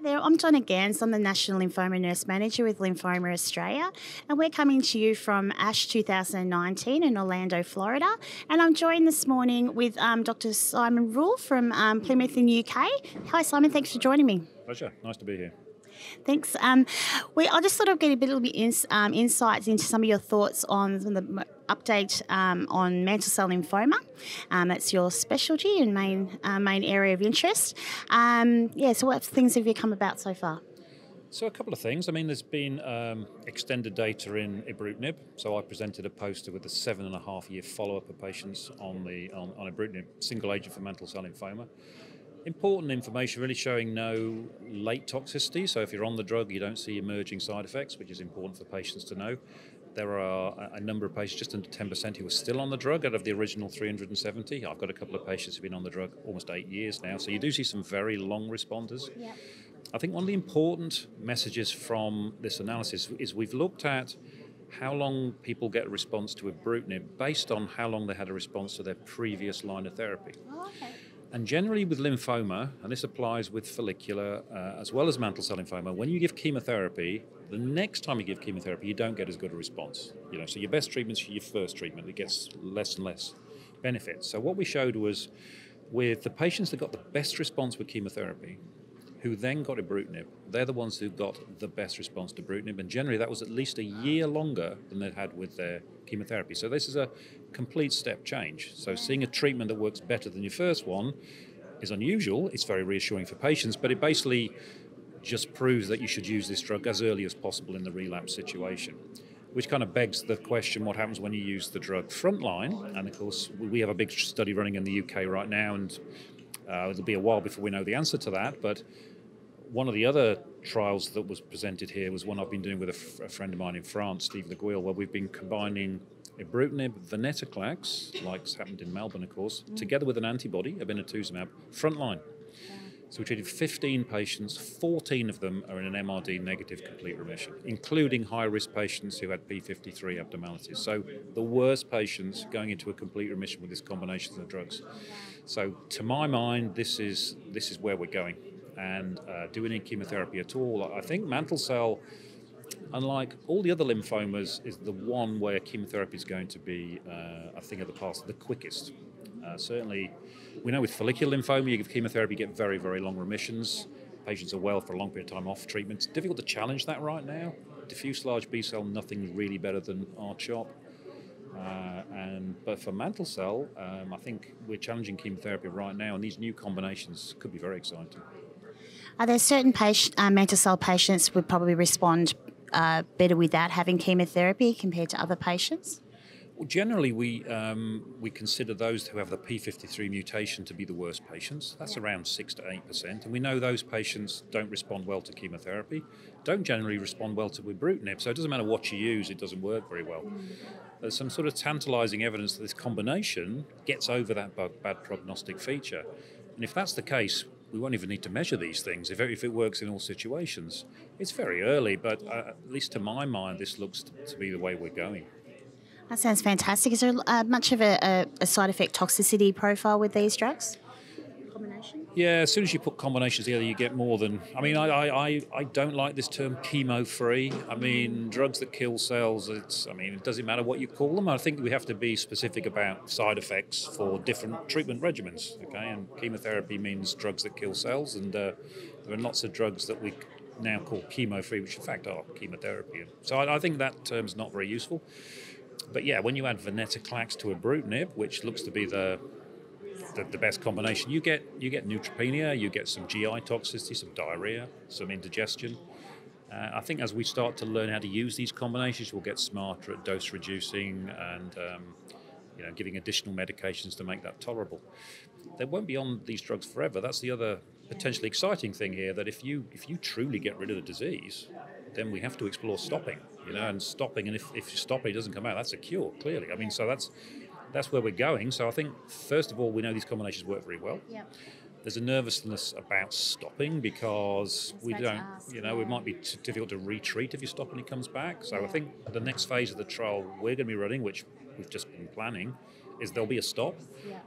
Hi there, I'm Donna Gairns. I'm the National Lymphoma Nurse Manager with Lymphoma Australia, and we're coming to you from ASH 2019 in Orlando, Florida. And I'm joined this morning with um, Dr. Simon Rule from um, Plymouth in the UK. Hi, Simon. Thanks for joining me. Pleasure. Nice to be here. Thanks. Um, we, I'll just sort of get a little bit ins, um, insights into some of your thoughts on the update um, on mantle cell lymphoma. Um, that's your specialty and main uh, main area of interest. Um, yeah. So, what things have you come about so far? So a couple of things. I mean, there's been um, extended data in ibrutinib. So I presented a poster with a seven and a half year follow up of patients on the on, on ibrutinib, single agent for mantle cell lymphoma. Important information, really showing no late toxicity. So if you're on the drug, you don't see emerging side effects, which is important for patients to know. There are a number of patients, just under 10%, who are still on the drug out of the original 370. I've got a couple of patients who've been on the drug almost eight years now. So you do see some very long responders. Yep. I think one of the important messages from this analysis is we've looked at how long people get a response to ibrutinib based on how long they had a response to their previous line of therapy. Oh, okay. And generally, with lymphoma, and this applies with follicular uh, as well as mantle cell lymphoma, when you give chemotherapy, the next time you give chemotherapy, you don't get as good a response. You know, so your best treatment is your first treatment; it gets less and less benefits. So what we showed was with the patients that got the best response with chemotherapy, who then got ibrutinib, they're the ones who got the best response to ibrutinib, and generally that was at least a year longer than they'd had with their chemotherapy. So this is a complete step change. So seeing a treatment that works better than your first one is unusual. It's very reassuring for patients, but it basically just proves that you should use this drug as early as possible in the relapse situation. Which kind of begs the question what happens when you use the drug frontline? And of course, we have a big study running in the UK right now, and uh, it'll be a while before we know the answer to that. But one of the other trials that was presented here was one I've been doing with a, f- a friend of mine in France, Steve Le Gouill, where we've been combining ibrutinib, venetoclax, like's happened in Melbourne, of course, mm. together with an antibody, obinutuzumab, frontline. So we treated 15 patients, 14 of them are in an MRD negative complete remission, including high risk patients who had P53 abnormalities. So the worst patients going into a complete remission with this combination of drugs. So to my mind, this is this is where we're going and uh, chemotherapy at all. I think mantle cell, unlike all the other lymphomas, is the one where chemotherapy is going to be uh, a thing of the past, the quickest. Uh, certainly, we know with follicular lymphoma, you give chemotherapy, you get very, very long remissions. Patients are well for a long period of time off treatment. It's difficult to challenge that right now. Diffuse large B cell, nothing really better than R-CHOP. Uh, and but for mantle cell, um, I think we're challenging chemotherapy right now, and these new combinations could be very exciting. Are there certain patient, uh, mantle cell patients would probably respond uh, better without having chemotherapy compared to other patients? Well, generally, we um, we consider those who have the p53 mutation to be the worst patients. That's yeah. around six to eight percent, and we know those patients don't respond well to chemotherapy, don't generally respond well to ibrutinib. So it doesn't matter what you use; it doesn't work very well. Mm. There's some sort of tantalising evidence that this combination gets over that bad prognostic feature, and if that's the case, we won't even need to measure these things if, if it works in all situations. It's very early, but uh, at least to my mind, this looks to, to, be the way we're going. That sounds fantastic. Is there uh, much of a, a, side effect toxicity profile with these drugs? combination? Yeah, as soon as you put combinations together, you get more than. I mean, I, I, I don't like this term chemo free. I mean, drugs that kill cells, it's, I mean, it doesn't matter what you call them. I think we have to be specific about side effects for different treatment regimens, okay? And chemotherapy means drugs that kill cells, and uh, there are lots of drugs that we now call chemo free, which in fact are chemotherapy. So I, I think that term's not very useful. But yeah, when you add venetoclax to ibrutinib, which looks to be the the, the, best combination. You get you get neutropenia, you get some GI toxicity, some diarrhea, some indigestion. Uh, I think as we start to learn how to use these combinations, we'll get smarter at dose reducing and um, you know giving additional medications to make that tolerable. They won't be on these drugs forever. That's the other potentially exciting thing here. That if you if you truly get rid of the disease, then we have to explore stopping. You know, and stopping, and if, if you stop, stopping doesn't come out, that's a cure, clearly. I mean, so that's that's where we're going. So I think first of all, we know these combinations work very well. Yeah. There's a nervousness about stopping because we don't, you know, yeah. it might be t- difficult to retreat if you stop and it comes back. So yeah. I think the next phase of the trial we're going to be running, which we've just been planning, is there'll be a stop. Yeah.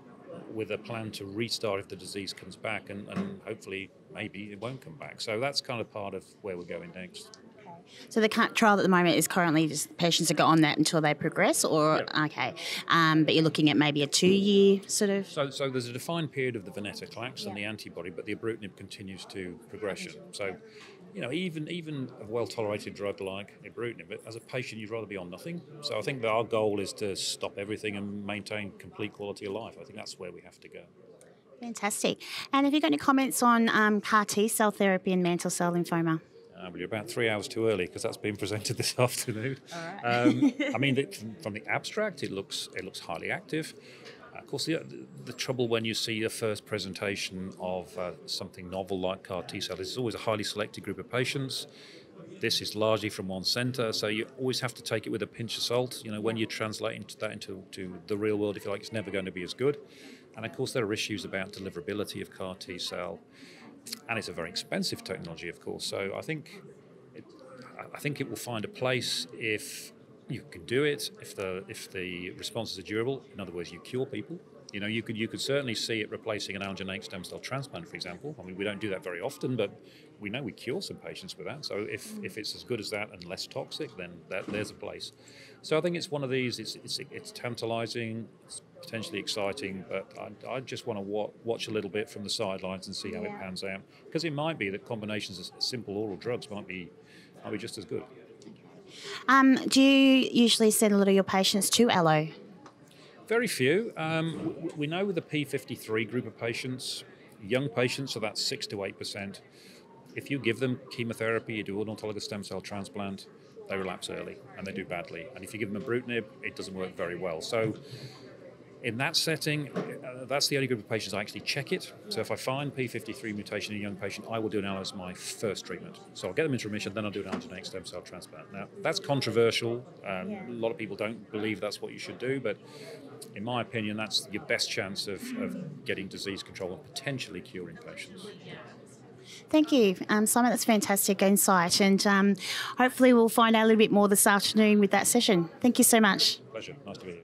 with a plan to restart if the disease comes back, and, and hopefully maybe it won't come back. So that's kind of part of where we're going next. So the trial at the moment is currently just patients to go on that until they progress, or Yep. okay, um, but you're looking at maybe a two-year sort of. So, so there's a defined period of the venetoclax and the antibody, but the ibrutinib continues to progression. So, you know, even even a well-tolerated drug like ibrutinib, as a patient, you'd rather be on nothing. So, I think that our goal is to stop everything and maintain complete quality of life. I think that's where we have to go. Fantastic. And have you got any comments on um, CAR T cell therapy and mantle cell lymphoma? Uh, but you're about three hours too early because that's been presented this afternoon. Um, I mean, the, from, the abstract, it looks it looks highly active. Uh, of course, the, the trouble when you see a first presentation of uh, something novel like CAR T cell is it's always a highly selected group of patients. This is largely from one centre, so you always have to take it with a pinch of salt. You know, when you translate into that into to the real world, if you like, it's never going to be as good. And of course, there are issues about deliverability of CAR T cell and it's a very expensive technology, of course. So I think it, I think it will find a place if you can do it, if the if the responses are durable. In other words, you cure people. You know, you could you could certainly see it replacing an allogeneic stem cell transplant, for example. I mean, we don't do that very often, but we know we cure some patients with that. So if, if it's as good as that and less toxic, then that, there's a place. So I think it's one of these. It's it's, it's tantalising. It's potentially exciting, but I, I just want to wa- watch a little bit from the sidelines and see how it pans out. Because it might be that combinations of simple oral drugs might be might be just as good. Um, do you usually send a lot of your patients to allo? Very few. Um, we know with the P53 group of patients, young patients, so that's 6 to 8%, if you give them chemotherapy, you do an autologous stem cell transplant, they relapse early and they do badly. And if you give them ibrutinib, it doesn't work very well. So in that setting, uh, that's the only group of patients I actually check it. So if I find P53 mutation in a young patient, I will do an allo as my first treatment. So I'll get them into remission, then I'll do an allogeneic stem cell transplant. Now, that's controversial. Um, A lot of people don't believe that's what you should do, but in my opinion, that's your best chance of, of getting disease control and potentially curing patients. Thank you, um, Simon. That's fantastic insight, and um, hopefully we'll find out a little bit more this afternoon with that session. Thank you so much. Pleasure. Nice to be here.